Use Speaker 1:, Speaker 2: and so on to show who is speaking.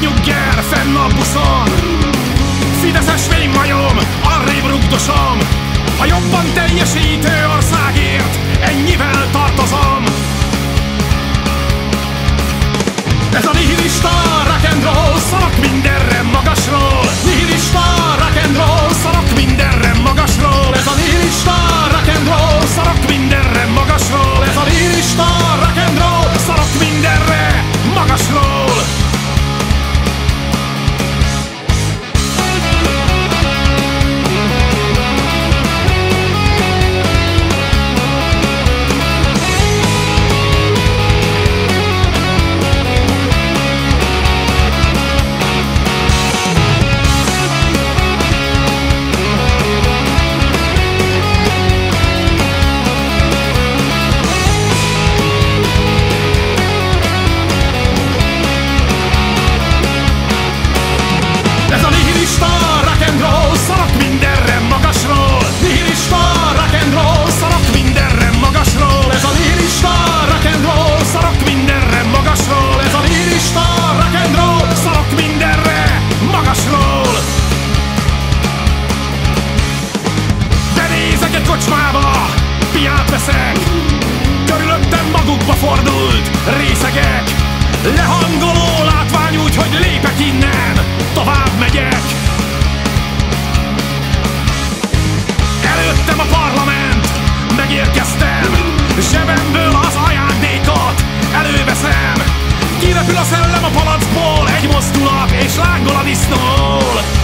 Speaker 1: nyugger fenn a buszon. Fideszes majom, veszek Körülöttem magukba fordult részegek. Lehangoló látvány úgy, hogy lépek innen. Tovább megyek. Előttem a parlament. Megérkeztem. Zsebemből az ajándékot Előveszem. Kirepül a szellem a palackból Egy mozdulat és lángol a disznól